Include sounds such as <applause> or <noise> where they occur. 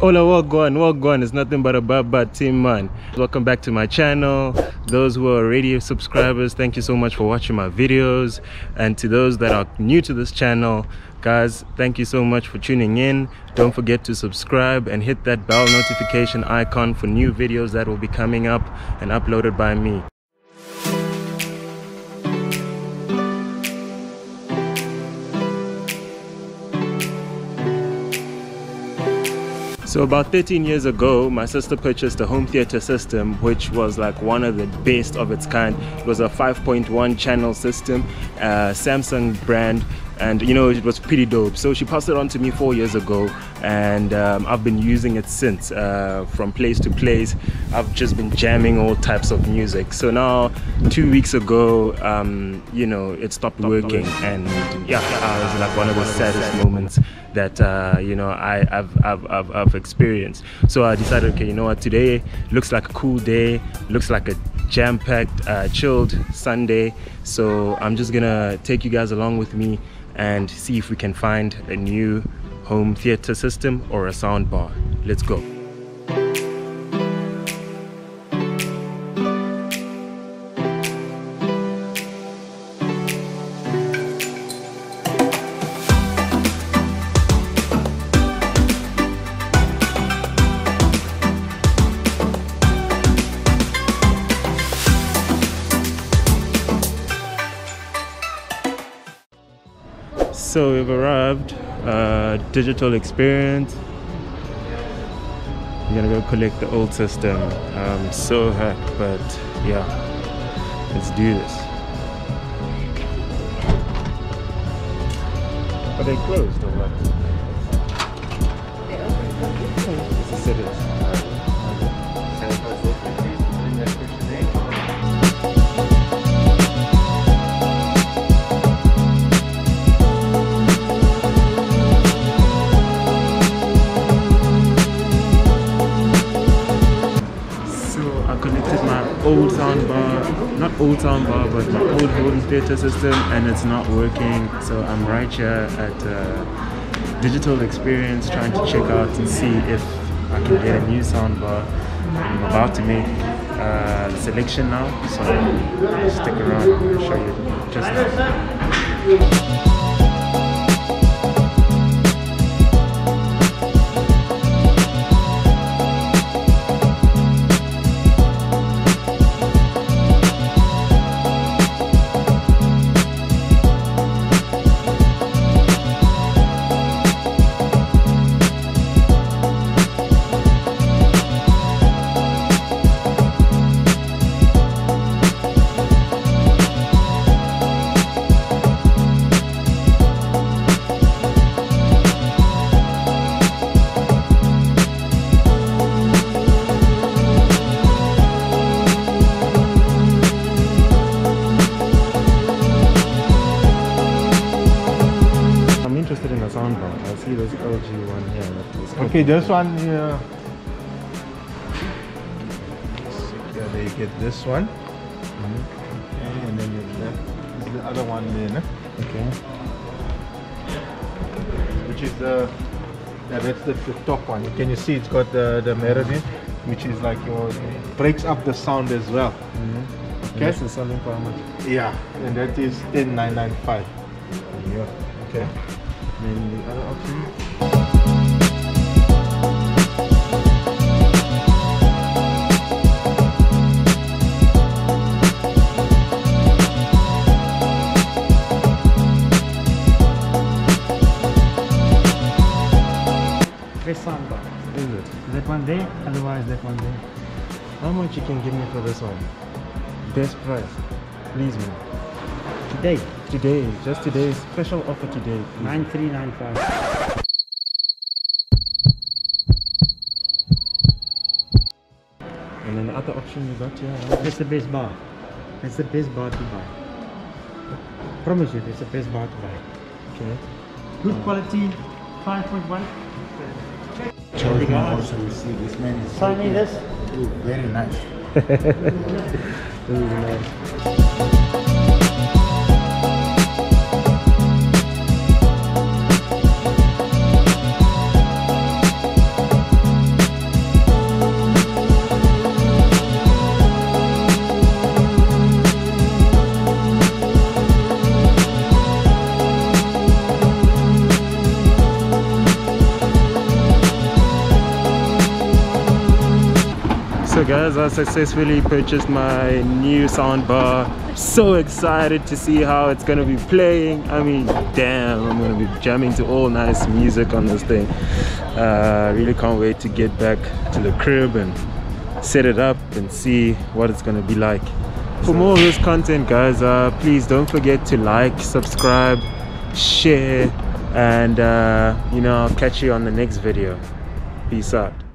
Hola, wagwan, wagwan. It's nothing but a baba team, man. Welcome back to my channel. Those who are already subscribers, thank you so much for watching my videos. And to those that are new to this channel, guys, thank you so much for tuning in. Don't forget to subscribe and hit that bell notification icon for new videos that will be coming up and uploaded by me. So about 13 years ago, my sister purchased a home theater system, which was like one of the best of its kind. It was a 5.1 channel system, uh, Samsung brand, and you know it was pretty dope. So she passed it on to me four years ago, and um, I've been using it since. Uh, from place to place, I've just been jamming all types of music. So now, two weeks ago, um, you know, it stopped working, and yeah, uh, it was like one of the saddest moments that uh, you know I, have I've, I've, I've experienced. So I decided, okay, you know what, today looks like a cool day, looks like a jam-packed, uh, chilled Sunday. So I'm just gonna take you guys along with me and see if we can find a new home theater system or a sound bar. Let's go. So we've arrived, uh, digital experience. I'm gonna go collect the old system. I'm so hacked, but yeah, let's do this. Are they closed or what? This is old soundbar, not old soundbar, but my old home theater system, and it's not working. So I'm right here at uh, Digital Experience trying to check out and see if I can get a new soundbar. I'm about to make uh, selection now, so stick around. I'll show you just now. Okay, this LG one here. Okay this one here. yeah, they get this one. Mm -hmm. okay, and then left is the other one then. Okay. Which is the yeah, that's the, the top one. Can you see it's got the the in, which is like your breaks up the sound as well. Mm -hmm. Okay. Is selling for how much? Yeah, and that is ten nine nine five. Yeah. Okay. And then the other option. one day, otherwise that one day. How much you can give me for this one? Best price. Please man. Today? Today. Just today. Special offer today. 9395. And then the other option you got here? That's the best bar. That's the best bar to buy. I Promise you, it's the best bar to buy. Okay. Good quality, 5.1. Charge also you see this man is signing this. Ooh, very nice. <laughs> this is nice. guys I successfully purchased my new soundbar. So excited to see how it's gonna be playing. I mean damn I'm gonna be jamming to all nice music on this thing. Uh, really can't wait to get back to the crib and set it up and see what it's gonna be like. For more of this content guys uh, please don't forget to like subscribe share and uh, you know I'll catch you on the next video. Peace out